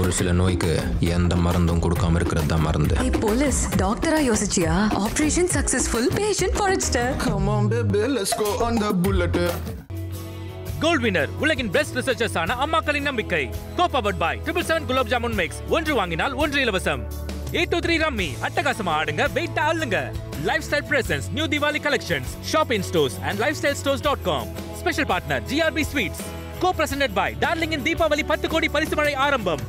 ஒரு சில நோய்க்கு எந்த மருந்தும் கொடுக்காம இருக்கிறது தான் மருந்து. போலீஸ் டாக்டரா யோசிச்சியா? Operation successful patient forester come on baby let's go on the bullet gold winner உலகின் பெஸ்ட் ரிசர்ச்சர்ஸ் ஆன அம்மாக்களின் நம்பிக்கை. கோபவர்ட் பாய் triple seven gulab jamun mix ஒன்று வாங்கினால் ஒன்று இலவசம். எயிட் டூ த்ரீ ரம்மி அட்டகாசமா ஆடுங்க வெயிட் ஆளுங்க lifestyle presents new Diwali collections shop in stores and lifestyle stores dot com special partner GRB sweets co present by darling in Deepavali பத்து கோடி பரிசு மழை ஆரம்பம்.